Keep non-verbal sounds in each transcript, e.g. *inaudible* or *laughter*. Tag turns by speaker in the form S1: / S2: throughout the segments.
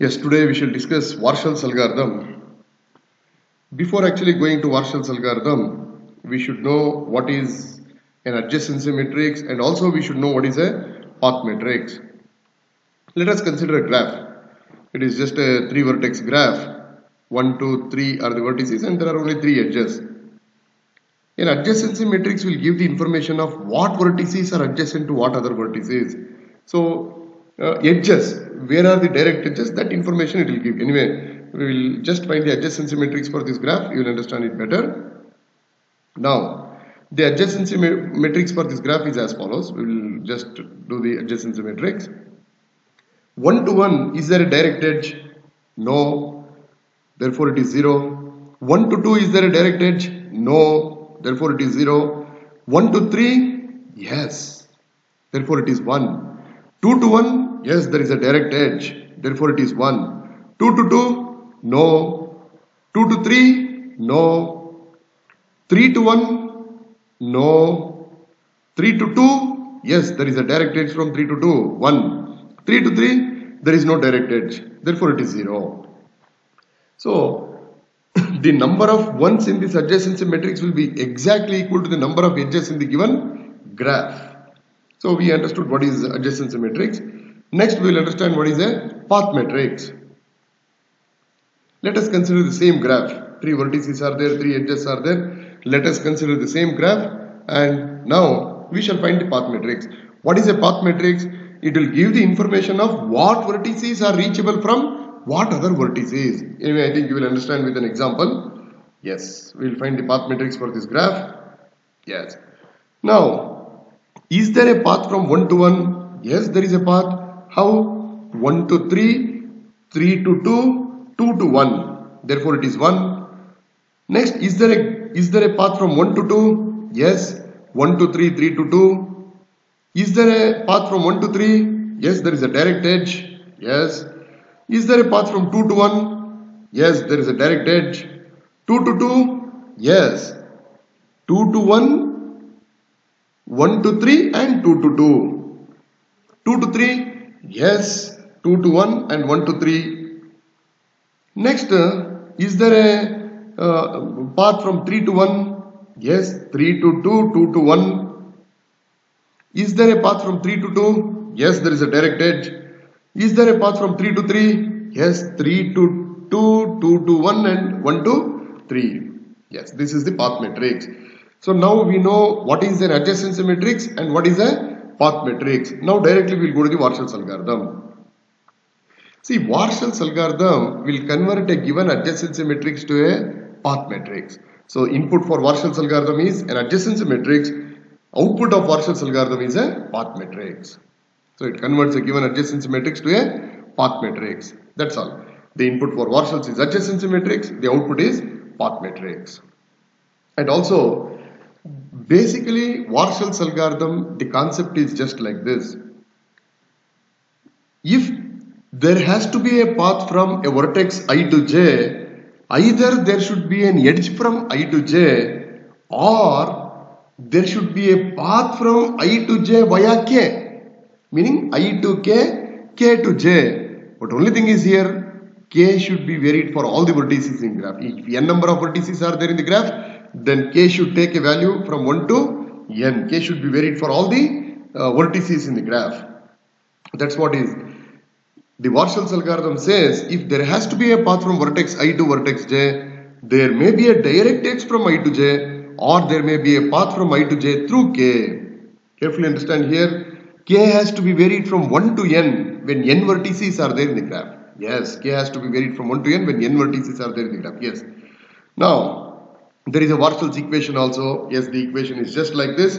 S1: Yes, today we shall discuss Warshall's algorithm. Before actually going to Warshall's algorithm, we should know what is an adjacency matrix and also we should know what is a path matrix. Let us consider a graph. It is just a three vertex graph. One, two, three are the vertices and there are only three edges. An adjacency matrix will give the information of what vertices are adjacent to what other vertices. So uh, edges, where are the direct edges? That information it will give. Anyway, we will just find the adjacency matrix for this graph. You will understand it better. Now, the adjacency ma matrix for this graph is as follows. We will just do the adjacency matrix. 1 to 1, is there a direct edge? No. Therefore, it is 0. 1 to 2, is there a direct edge? No. Therefore, it is 0. 1 to 3, yes. Therefore, it is 1. 2 to 1, yes, there is a direct edge. Therefore, it is 1. 2 to 2, no. 2 to 3, no. 3 to 1, no. 3 to 2, yes, there is a direct edge from 3 to 2, 1. 3 to 3, there is no direct edge. Therefore, it is 0. So, *coughs* the number of ones in this adjacency matrix will be exactly equal to the number of edges in the given graph. So, we understood what is adjacency matrix. Next, we will understand what is a path matrix. Let us consider the same graph. Three vertices are there, three edges are there. Let us consider the same graph and now we shall find the path matrix. What is a path matrix? It will give the information of what vertices are reachable from what other vertices. Anyway, I think you will understand with an example. Yes, we will find the path matrix for this graph. Yes. Now, is there a path from 1 to 1? Yes, there is a path. How? 1 to 3, 3 to 2, 2 to 1. Therefore, it is 1. Next, is there a is there a path from 1 to 2? Yes. 1 to 3, 3 to 2. Is there a path from 1 to 3? Yes, there is a direct edge. Yes. Is there a path from 2 to 1? Yes, there is a direct edge. 2 to 2? Yes. 2 to 1, 1 to 3 and 2 to 2. 2 to 3? Yes. 2 to 1 and 1 to 3. Next, uh, is there a uh, path from 3 to 1? Yes. 3 to 2, 2 to 1. Is there a path from 3 to 2? Yes, there is a direct edge. Is there a path from 3 to 3? Yes, 3 to 2, 2 to 1 and 1 to 3. Yes, this is the path matrix. So now we know what is an adjacency matrix and what is a path matrix. Now directly we will go to the Warshall's algorithm. See, Warshall's algorithm will convert a given adjacency matrix to a path matrix. So input for Warshall's algorithm is an adjacency matrix. Output of Warshall's algorithm is a path matrix. So it converts a given adjacency matrix to a path matrix. That's all. The input for Warshall's is adjacency matrix. The output is path matrix. And also, basically Warshall's algorithm, the concept is just like this. If there has to be a path from a vertex i to j, either there should be an edge from i to j or there should be a path from i to j via k, meaning i to k, k to j. But only thing is here, k should be varied for all the vertices in graph. If n number of vertices are there in the graph, then k should take a value from 1 to n. k should be varied for all the uh, vertices in the graph. That's what is. The Warshall's algorithm says if there has to be a path from vertex i to vertex j, there may be a direct edge from i to j or there may be a path from i to j through k. Carefully understand here, k has to be varied from 1 to n when n vertices are there in the graph. Yes, k has to be varied from 1 to n when n vertices are there in the graph. Yes. Now, there is a Warshall's equation also. Yes, the equation is just like this.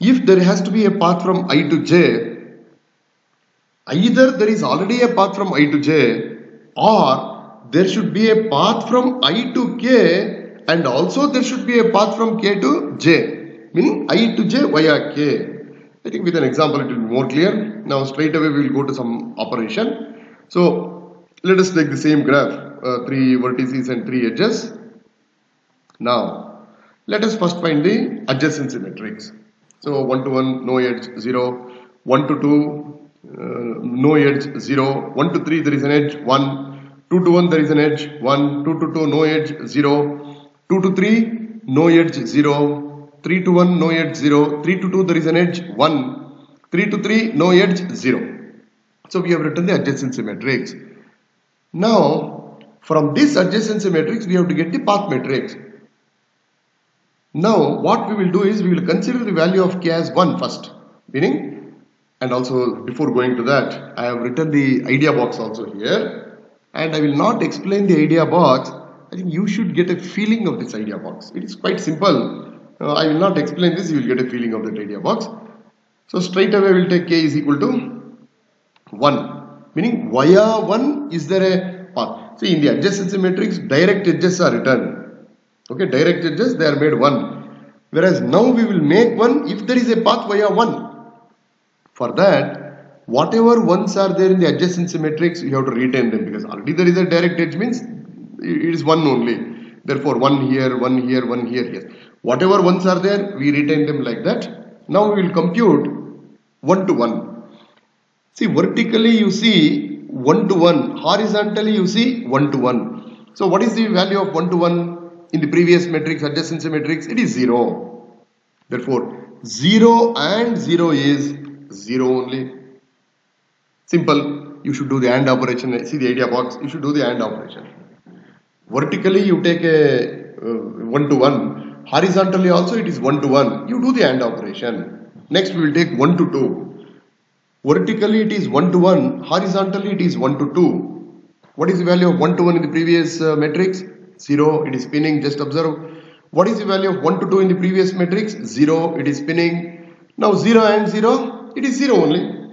S1: If there has to be a path from i to j, either there is already a path from i to j or there should be a path from i to k and also there should be a path from k to j meaning i to j via k. I think with an example it will be more clear. Now straight away we will go to some operation. So let us take the same graph, uh, three vertices and three edges. Now let us first find the adjacency matrix. So 1 to 1 no edge 0, 1 to 2 uh, no edge 0 1 to 3 there is an edge 1 2 to 1 there is an edge 1 2 to 2 no edge 0 2 to 3 no edge 0 3 to 1 no edge 0 3 to 2 there is an edge 1 3 to 3 no edge 0 so we have written the adjacency matrix now from this adjacency matrix we have to get the path matrix now what we will do is we will consider the value of k as 1 first. Meaning and also before going to that I have written the idea box also here. And I will not explain the idea box. I think you should get a feeling of this idea box. It is quite simple. Uh, I will not explain this. You will get a feeling of that idea box. So straight away we will take k is equal to 1 meaning via 1 is there a path? See in the adjacency matrix direct edges are written okay direct edges they are made 1 whereas now we will make 1 if there is a path via 1 for that whatever ones are there in the adjacency matrix you have to retain them because already there is a direct edge means it is one only. Therefore one here one here one here yes. Whatever ones are there we retain them like that. Now we will compute one to one. See vertically you see one to one. Horizontally you see one to one. So what is the value of one to one in the previous matrix adjacency matrix it is zero therefore zero and zero is zero only Simple. You should do the AND operation. See the idea box. You should do the AND operation. Vertically, you take a uh, one to one. Horizontally, also it is one to one. You do the AND operation. Next, we will take one to two. Vertically, it is one to one. Horizontally, it is one to two. What is the value of one to one in the previous uh, matrix? Zero. It is spinning. Just observe. What is the value of 1 to 2 in the previous matrix? 0. It is spinning. Now 0 and 0. It is 0 only.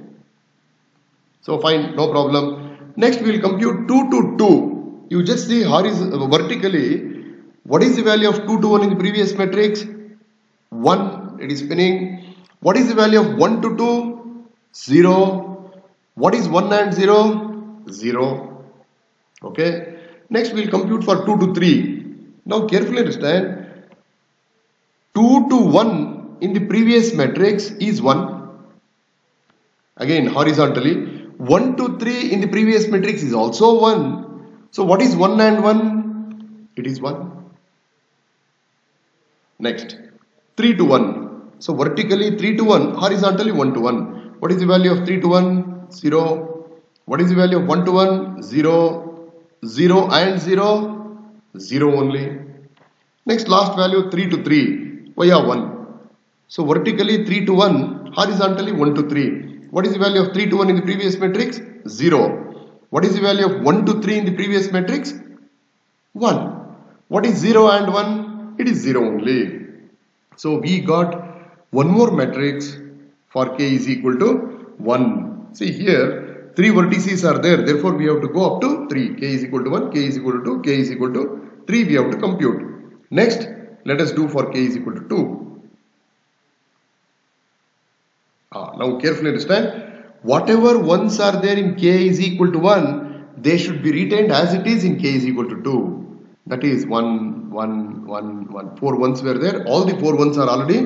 S1: So fine, no problem. Next we will compute 2 to 2. You just see horizontally, vertically, what is the value of 2 to 1 in the previous matrix? 1, it is spinning. What is the value of 1 to 2? 0. What is 1 and 0? 0. Okay. Next we will compute for 2 to 3. Now carefully understand. 2 to 1 in the previous matrix is 1. Again horizontally 1 to 3 in the previous matrix is also 1. So what is 1 and 1? It is 1. Next, 3 to 1. So vertically 3 to 1, horizontally 1 to 1. What is the value of 3 to 1? 0. What is the value of 1 to 1? 0. 0 and 0? 0 only. Next last value 3 to 3. Why are 1? So vertically 3 to 1, horizontally 1 to 3. What is the value of 3 to 1 in the previous matrix? 0. What is the value of 1 to 3 in the previous matrix? 1. What is 0 and 1? It is 0 only. So we got one more matrix for k is equal to 1. See here, 3 vertices are there. Therefore, we have to go up to 3. k is equal to 1, k is equal to 2, k is equal to 3 we have to compute. Next, let us do for k is equal to 2. Ah, now carefully understand, whatever ones are there in k is equal to 1, they should be retained as it is in k is equal to 2. That is 1, 1, 1, 1. 4 ones were there. All the 4 ones are already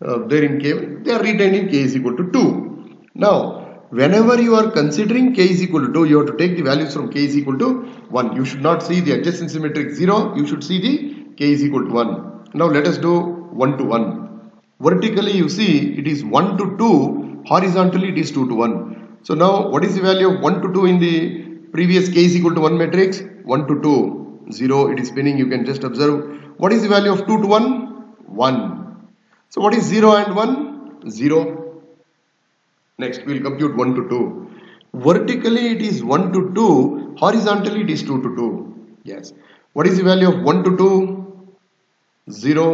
S1: uh, there in k. They are retained in k is equal to 2. Now, whenever you are considering k is equal to 2, you have to take the values from k is equal to 1. You should not see the adjacency matrix 0. You should see the k is equal to 1. Now, let us do 1 to 1 vertically you see it is 1 to 2 horizontally it is 2 to 1 so now what is the value of 1 to 2 in the previous k is equal to 1 matrix? 1 to 2 0 it is spinning you can just observe. What is the value of 2 to 1 1 so what is 0 and 1 0 next we will compute 1 to 2 vertically it is 1 to 2 horizontally it is 2 to 2 yes what is the value of 1 to 2 0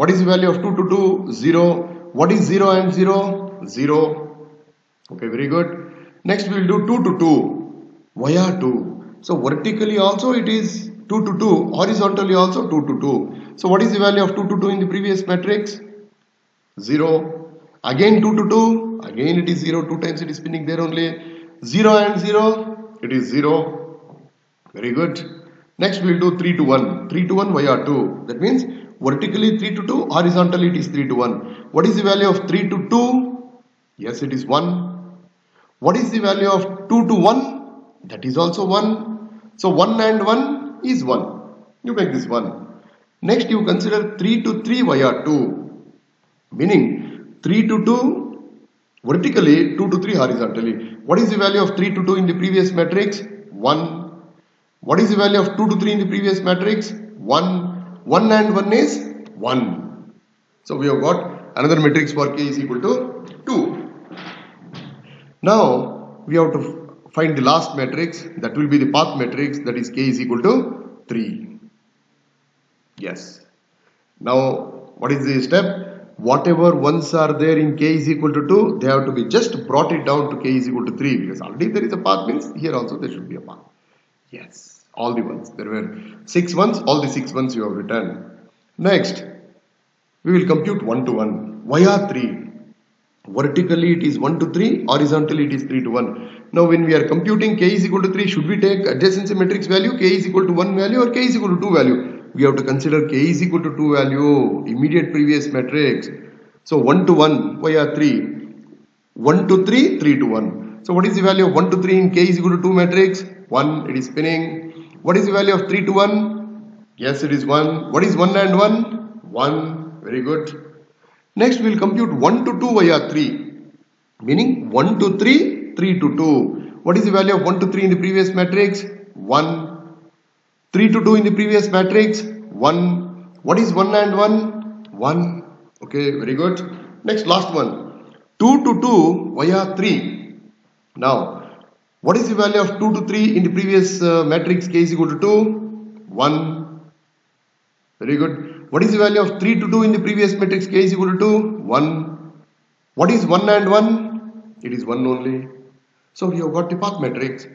S1: what is the value of 2 to 2? 0. What is 0 and 0? 0. Okay, very good. Next we will do 2 to 2. Why are 2? So vertically also it is 2 to 2. Horizontally also 2 to 2. So what is the value of 2 to 2 in the previous matrix? 0. Again 2 to 2. Again it is 0. 2 times it is spinning there only. 0 and 0. It is 0. Very good. Next we will do 3 to 1. 3 to 1 why are 2? That means vertically 3 to 2 horizontally it is 3 to 1 what is the value of 3 to 2 yes it is 1 What is the value of 2 to 1? That is also 1. So 1 and 1 is 1. You make this 1. Next you consider 3 to 3 via 2. Meaning 3 to 2 vertically, 2 to 3 horizontally. What is the value of 3 to 2 in the previous matrix? 1. What is the value of 2 to 3 in the previous matrix? 1. 1 and 1 is 1. So we have got another matrix for k is equal to 2. Now we have to find the last matrix that will be the path matrix that is k is equal to 3. Yes. Now what is the step? Whatever ones are there in k is equal to 2 they have to be just brought it down to k is equal to 3 because already there is a path means here also there should be a path. Yes. All the ones. There were 6 ones. All the 6 ones you have written. Next we will compute 1 to 1. Why are 3? vertically it is 1 to 3 horizontally it is 3 to 1 now when we are computing k is equal to 3 should we take adjacency matrix value k is equal to 1 value or k is equal to 2 value we have to consider k is equal to 2 value immediate previous matrix. So 1 to 1 why are 3 1 to 3 3 to 1 so what is the value of 1 to 3 in k is equal to 2 matrix? 1 it is spinning. What is the value of 3 to 1 yes it is 1 what is 1 and 1 1 very good. Next we will compute 1 to 2 via 3 meaning 1 to 3 3 to 2. What is the value of 1 to 3 in the previous matrix? 1. 3 to 2 in the previous matrix? 1. What is 1 and 1? 1. Okay very good. Next last one 2 to 2 via 3. Now what is the value of 2 to 3 in the previous uh, matrix k is equal to 2? 1. Very good. What is the value of 3 to 2 in the previous matrix k is equal to 2? 1. What is 1 and 1? It is 1 only. So we have got the path matrix.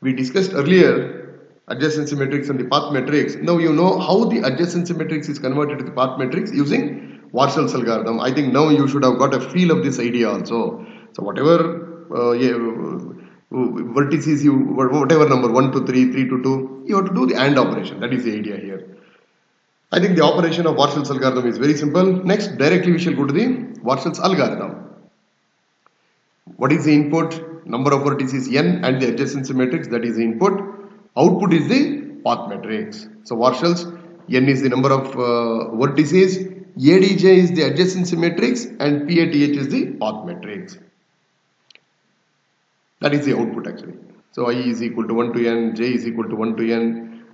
S1: We discussed earlier adjacency matrix and the path matrix. Now you know how the adjacency matrix is converted to the path matrix using Warshall's algorithm. I think now you should have got a feel of this idea also. So whatever uh, yeah, vertices you, whatever number 1 to 3, 3 to 2, you have to do the AND operation. That is the idea here. I think the operation of Warshall's algorithm is very simple. Next, directly we shall go to the Warshall's algorithm. What is the input? Number of vertices n and the adjacency matrix that is the input. Output is the path matrix. So Warshall's n is the number of uh, vertices, ADJ is the adjacency matrix and PATH is the path matrix. That is the output actually. So i is equal to 1 to n, j is equal to 1 to n,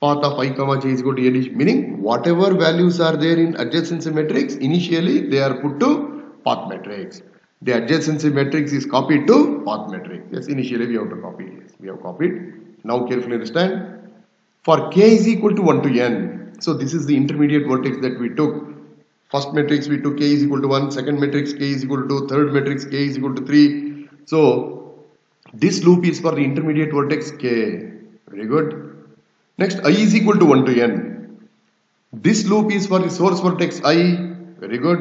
S1: path of i comma j is equal to addition meaning whatever values are there in adjacency matrix initially they are put to path matrix the adjacency matrix is copied to path matrix yes initially we have to copy yes we have copied now carefully understand for k is equal to 1 to n so this is the intermediate vertex that we took first matrix we took k is equal to 1 second matrix k is equal to 2 third matrix k is equal to 3 so this loop is for the intermediate vertex k very good Next, i is equal to 1 to n. This loop is for the source vertex i. Very good.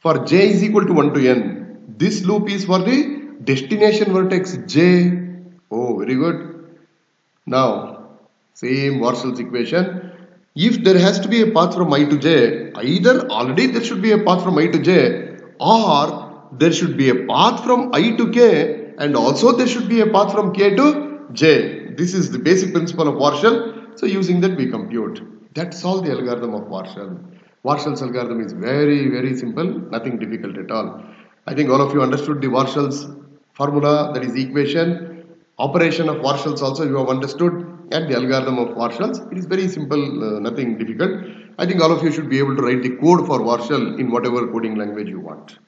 S1: For j is equal to 1 to n. This loop is for the destination vertex j. Oh, very good. Now, same Warshall's equation. If there has to be a path from i to j, either already there should be a path from i to j or there should be a path from i to k and also there should be a path from k to j this is the basic principle of Warshall. So using that we compute. That's all the algorithm of Warshall. Warshall's algorithm is very, very simple, nothing difficult at all. I think all of you understood the Warshall's formula, that is equation. Operation of Warshall's also you have understood and the algorithm of Warshall's. It is very simple, uh, nothing difficult. I think all of you should be able to write the code for Warshall in whatever coding language you want.